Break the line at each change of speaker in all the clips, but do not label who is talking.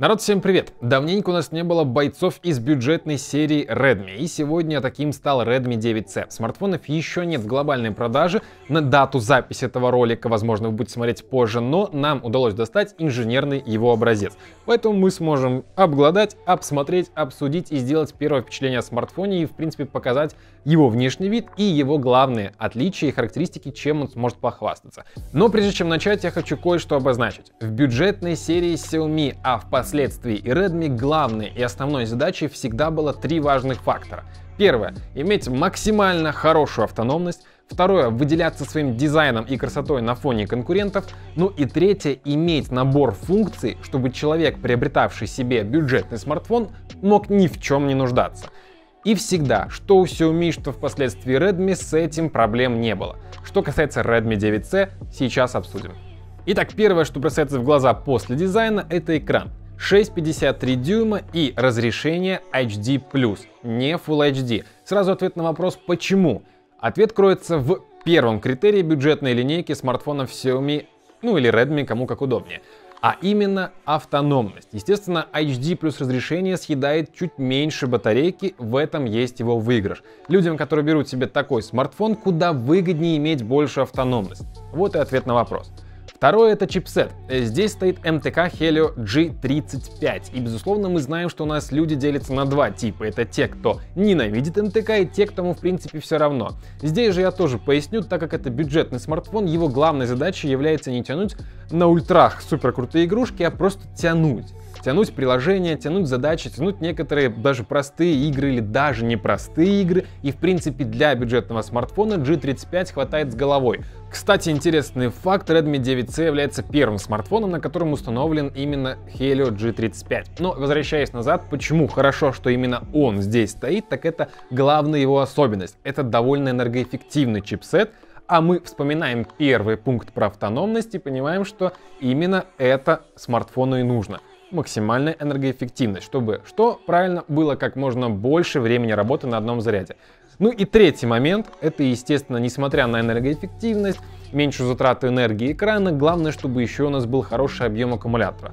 Народ, всем привет! Давненько у нас не было бойцов из бюджетной серии Redmi, и сегодня таким стал Redmi 9C. Смартфонов еще нет в глобальной продаже, на дату записи этого ролика, возможно, вы будете смотреть позже, но нам удалось достать инженерный его образец. Поэтому мы сможем обгладать, обсмотреть, обсудить и сделать первое впечатление о смартфоне и, в принципе, показать его внешний вид и его главные отличия и характеристики, чем он сможет похвастаться. Но прежде чем начать, я хочу кое-что обозначить. В бюджетной серии Xiaomi, а в впоследствии и Redmi главной и основной задачей всегда было три важных фактора. Первое – иметь максимально хорошую автономность. Второе – выделяться своим дизайном и красотой на фоне конкурентов. Ну и третье – иметь набор функций, чтобы человек, приобретавший себе бюджетный смартфон, мог ни в чем не нуждаться. И всегда, что у Xiaomi, что впоследствии Redmi, с этим проблем не было. Что касается Redmi 9C, сейчас обсудим. Итак, первое, что бросается в глаза после дизайна, это экран. 6,53 дюйма и разрешение HD+, не Full HD. Сразу ответ на вопрос «почему?». Ответ кроется в первом критерии бюджетной линейки смартфонов Xiaomi, ну или Redmi, кому как удобнее. А именно автономность. Естественно, HD плюс разрешение съедает чуть меньше батарейки, в этом есть его выигрыш. Людям, которые берут себе такой смартфон, куда выгоднее иметь больше автономность. Вот и ответ на вопрос. Второе это чипсет. Здесь стоит MTK Helio G35. И безусловно мы знаем, что у нас люди делятся на два типа. Это те, кто ненавидит MTK и те, кому в принципе все равно. Здесь же я тоже поясню, так как это бюджетный смартфон, его главной задачей является не тянуть на ультрах супер крутые игрушки, а просто тянуть тянуть приложения, тянуть задачи, тянуть некоторые даже простые игры или даже непростые игры. И в принципе для бюджетного смартфона G35 хватает с головой. Кстати, интересный факт, Redmi 9C является первым смартфоном, на котором установлен именно Helio G35. Но возвращаясь назад, почему хорошо, что именно он здесь стоит, так это главная его особенность. Это довольно энергоэффективный чипсет, а мы вспоминаем первый пункт про автономность и понимаем, что именно это смартфону и нужно максимальная энергоэффективность, чтобы что правильно было как можно больше времени работы на одном заряде. Ну и третий момент, это естественно, несмотря на энергоэффективность, меньшую затрату энергии экрана, главное, чтобы еще у нас был хороший объем аккумулятора.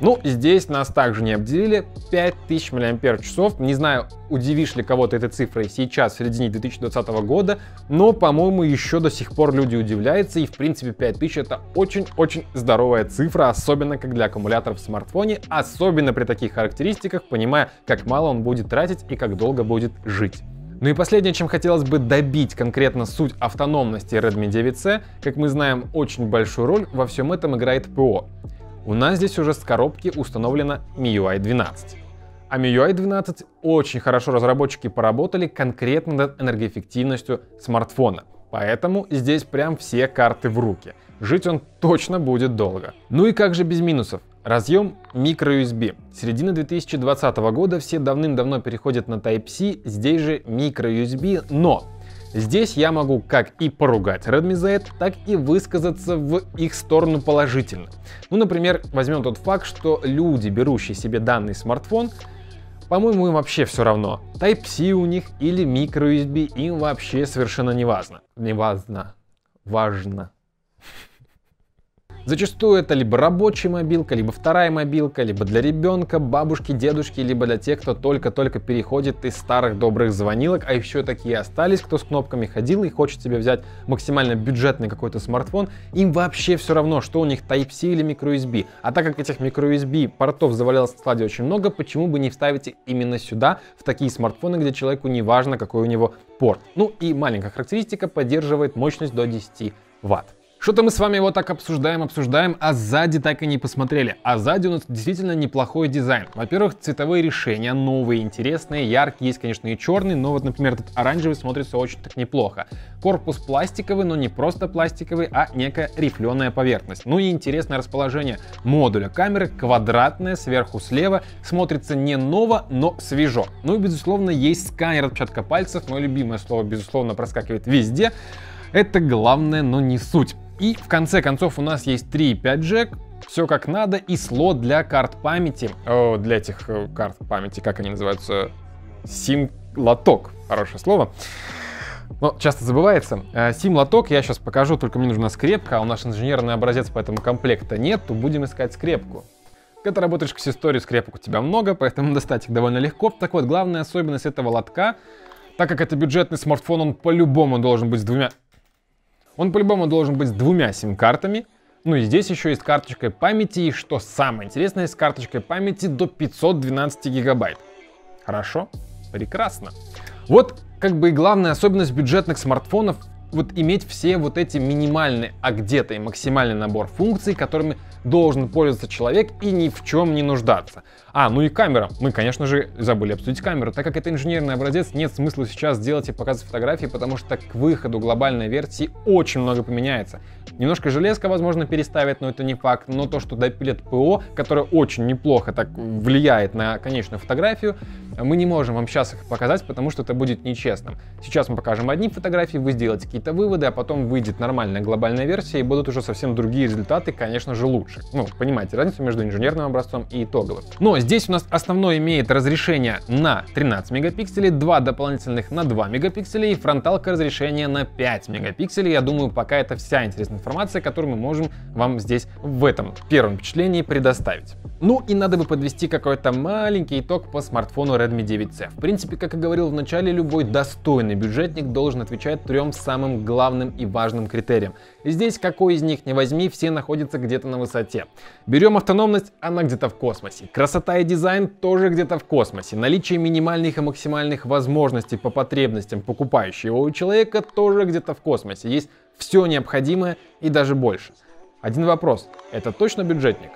Ну, здесь нас также не обделили, 5000 мАч. Не знаю, удивишь ли кого-то этой цифрой сейчас, в середине 2020 года, но, по-моему, еще до сих пор люди удивляются, и, в принципе, 5000 это очень-очень здоровая цифра, особенно как для аккумулятора в смартфоне, особенно при таких характеристиках, понимая, как мало он будет тратить и как долго будет жить. Ну и последнее, чем хотелось бы добить конкретно суть автономности Redmi 9C, как мы знаем, очень большую роль во всем этом играет ПО. У нас здесь уже с коробки установлена MIUI 12. А MIUI 12 очень хорошо разработчики поработали конкретно над энергоэффективностью смартфона. Поэтому здесь прям все карты в руки. Жить он точно будет долго. Ну и как же без минусов? Разъем microUSB. Середина 2020 года все давным-давно переходят на Type-C, здесь же microUSB, но Здесь я могу как и поругать Redmi это, так и высказаться в их сторону положительно. Ну, например, возьмем тот факт, что люди, берущие себе данный смартфон, по-моему, им вообще все равно. Type-C у них или microUSB им вообще совершенно не важно. Не важно. Важно. Зачастую это либо рабочая мобилка, либо вторая мобилка, либо для ребенка, бабушки, дедушки, либо для тех, кто только-только переходит из старых добрых звонилок, а еще такие остались, кто с кнопками ходил и хочет себе взять максимально бюджетный какой-то смартфон, им вообще все равно, что у них Type-C или microUSB. А так как этих microUSB портов завалялось в складе очень много, почему бы не вставить именно сюда, в такие смартфоны, где человеку не важно, какой у него порт. Ну и маленькая характеристика поддерживает мощность до 10 Вт. Что-то мы с вами его так обсуждаем, обсуждаем, а сзади так и не посмотрели. А сзади у нас действительно неплохой дизайн. Во-первых, цветовые решения новые, интересные, яркие. Есть, конечно, и черный, но вот, например, этот оранжевый смотрится очень так неплохо. Корпус пластиковый, но не просто пластиковый, а некая рифленая поверхность. Ну и интересное расположение модуля камеры, квадратная, сверху слева, смотрится не ново, но свежо. Ну и, безусловно, есть сканер отпечатка пальцев, мое любимое слово, безусловно, проскакивает везде. Это главное, но не суть. И в конце концов у нас есть 3.5 джек, все как надо, и слот для карт памяти, о, для этих э, карт памяти, как они называются, сим-лоток, хорошее слово. Но часто забывается. Э, сим-лоток я сейчас покажу, только мне нужна скрепка, а у нас инженерный образец, поэтому комплекта нет, то будем искать скрепку. Когда работаешь с историей, скрепок у тебя много, поэтому достать их довольно легко. Так вот, главная особенность этого лотка, так как это бюджетный смартфон, он по-любому должен быть с двумя... Он по-любому должен быть с двумя сим-картами, ну и здесь еще есть карточкой памяти, и что самое интересное, с карточкой памяти до 512 гигабайт. Хорошо? Прекрасно. Вот как бы и главная особенность бюджетных смартфонов вот иметь все вот эти минимальные, а где-то и максимальный набор функций, которыми должен пользоваться человек и ни в чем не нуждаться. А, ну и камера. Мы, конечно же, забыли обсудить камеру. Так как это инженерный образец, нет смысла сейчас делать и показывать фотографии, потому что к выходу глобальной версии очень много поменяется. Немножко железка, возможно, переставят, но это не факт. Но то, что допилят ПО, которое очень неплохо так влияет на конечную фотографию, мы не можем вам сейчас их показать, потому что это будет нечестным. Сейчас мы покажем одни фотографии, вы сделаете какие-то выводы, а потом выйдет нормальная глобальная версия и будут уже совсем другие результаты, конечно же, лучше. Ну, понимаете разницу между инженерным образцом и итоговым. Но здесь у нас основной имеет разрешение на 13 мегапикселей, два дополнительных на 2 мегапикселя и фронталка разрешения на 5 мегапикселей. Я думаю, пока это вся интересная информация, которую мы можем вам здесь в этом первом впечатлении предоставить. Ну и надо бы подвести какой-то маленький итог по смартфону Redmi 9C. В принципе, как и говорил в начале, любой достойный бюджетник должен отвечать трем самым главным и важным критериям. И здесь какой из них не возьми, все находятся где-то на высоте. Берем автономность, она где-то в космосе. Красота и дизайн тоже где-то в космосе. Наличие минимальных и максимальных возможностей по потребностям покупающего у человека тоже где-то в космосе. Есть все необходимое и даже больше. Один вопрос. Это точно бюджетник?